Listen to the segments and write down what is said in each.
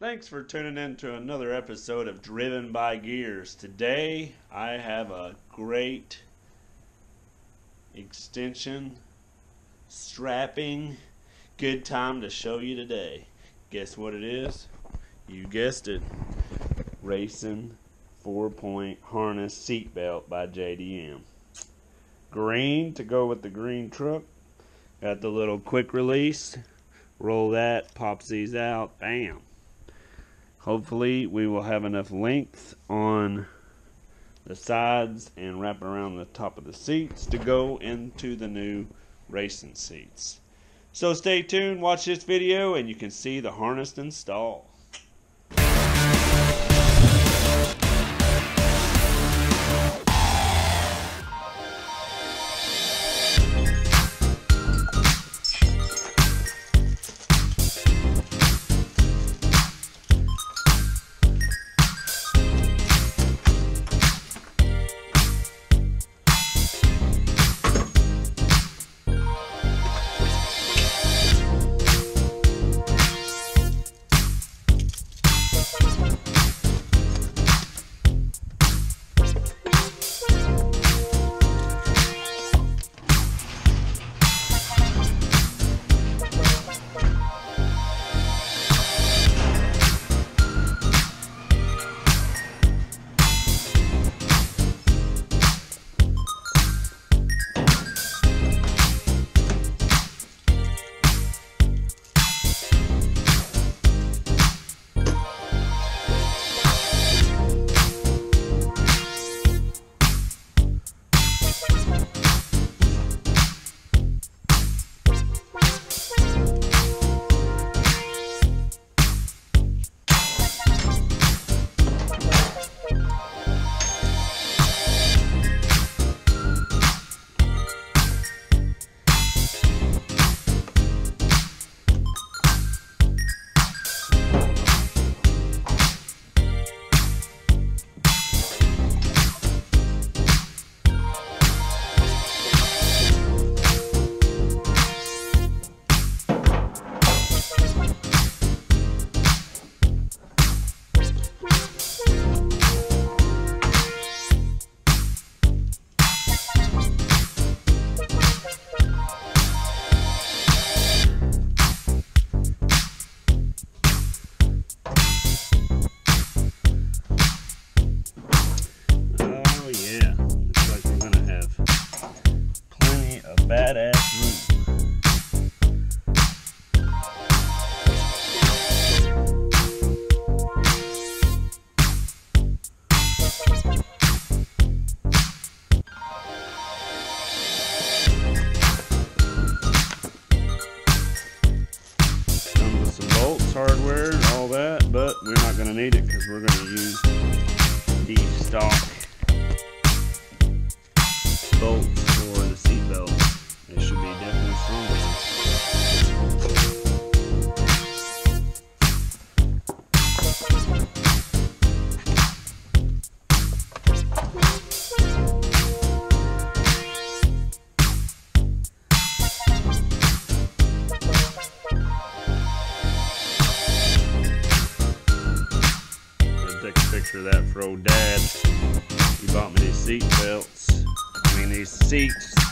Thanks for tuning in to another episode of Driven by Gears. Today I have a great extension strapping good time to show you today. Guess what it is? You guessed it. Racing 4 point harness seatbelt by JDM. Green to go with the green truck. Got the little quick release. Roll that, pops these out, bam Hopefully we will have enough length on the sides and wrap around the top of the seats to go into the new racing seats. So stay tuned, watch this video, and you can see the harness install. For the seatbelt. It should be definitely picture of that for old dad. He bought me these seat belts. I mean these seats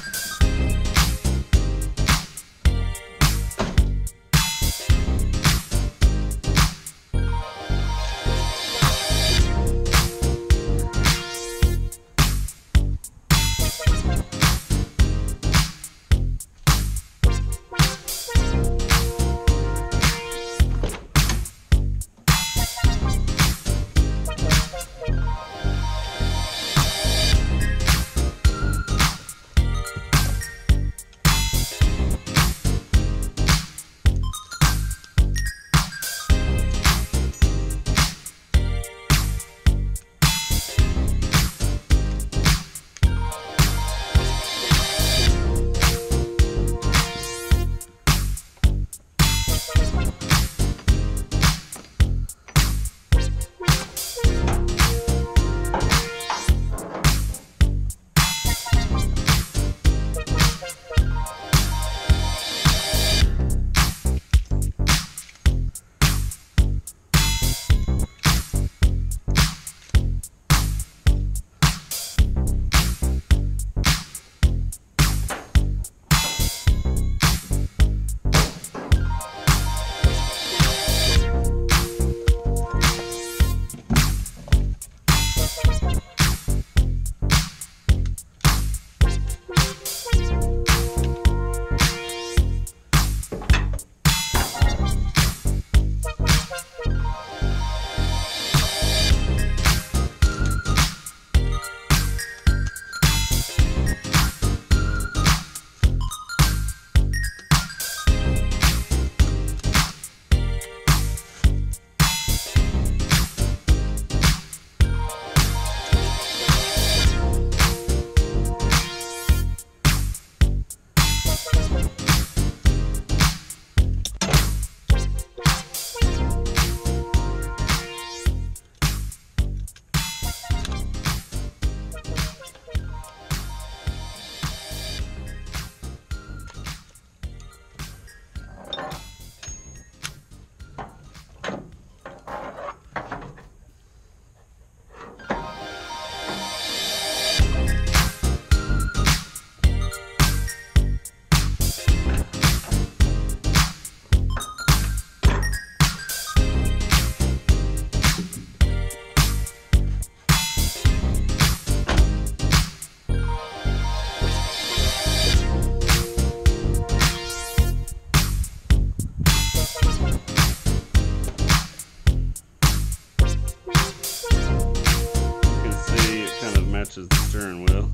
versus the steering wheel.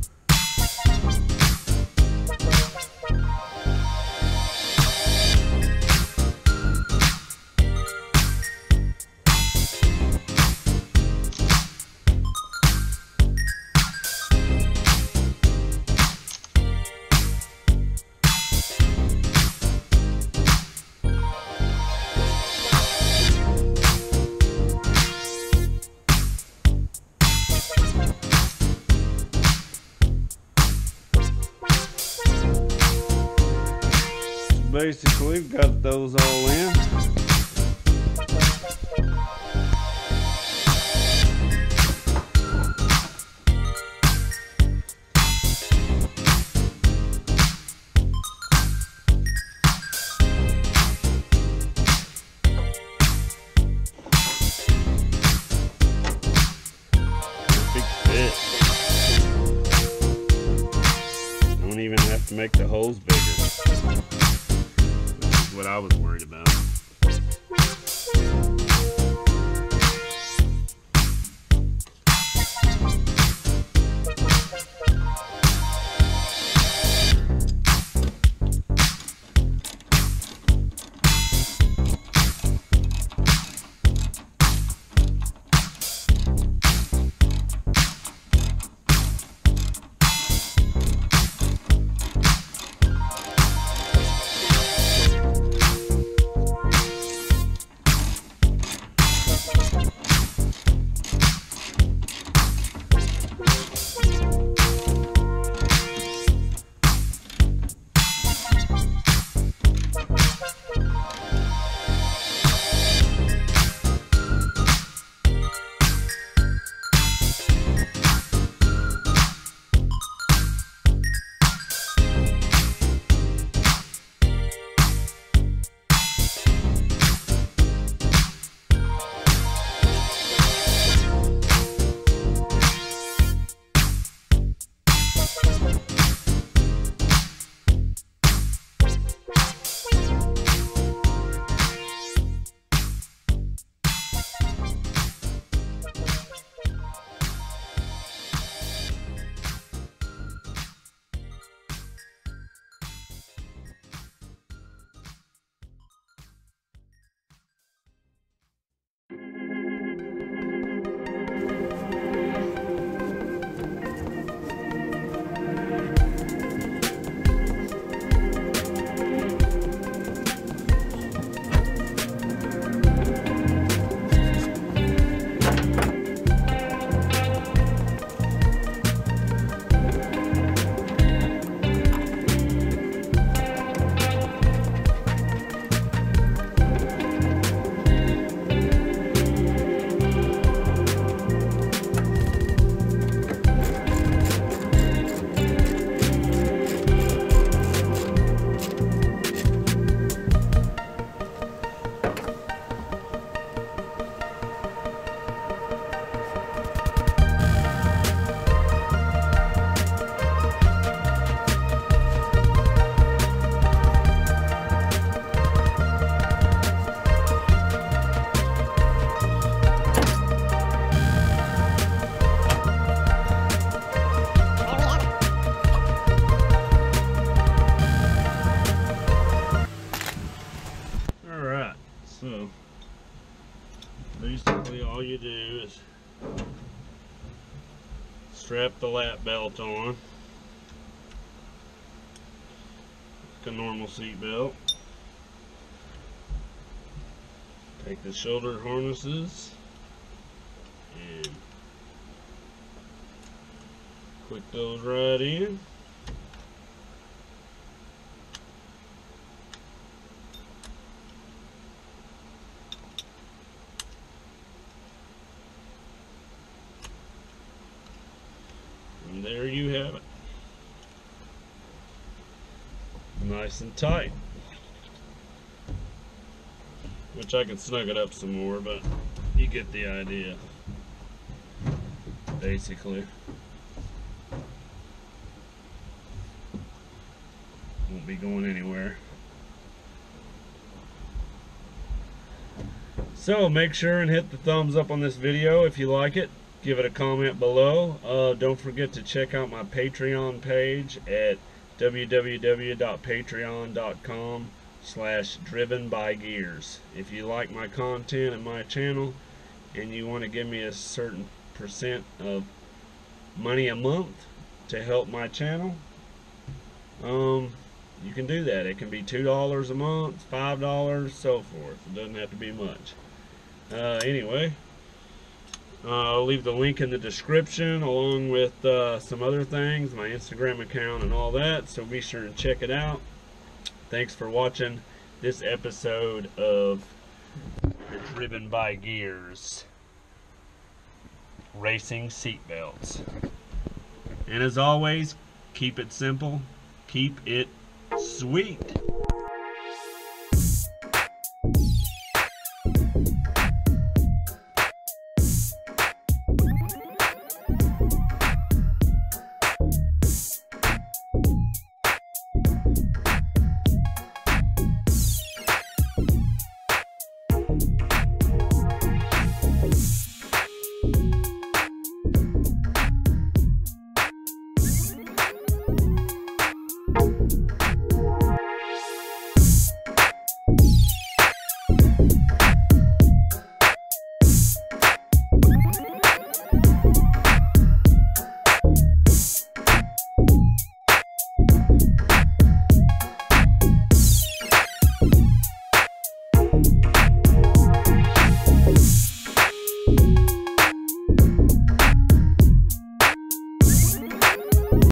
Basically, we've got those all in. Big fit. Don't even have to make the holes. About. Strap the lap belt on like a normal seat belt. Take the shoulder harnesses and click those right in. And there you have it. Nice and tight. Which I can snug it up some more, but you get the idea. Basically. Won't be going anywhere. So make sure and hit the thumbs up on this video if you like it give it a comment below. Uh, don't forget to check out my Patreon page at www.patreon.com slash driven by gears. If you like my content and my channel and you want to give me a certain percent of money a month to help my channel, um, you can do that. It can be $2 a month, $5, so forth. It doesn't have to be much. Uh, anyway, uh, I'll leave the link in the description along with uh, some other things, my Instagram account and all that, so be sure and check it out. Thanks for watching this episode of Driven by Gears Racing Seatbelts. And as always, keep it simple, keep it sweet.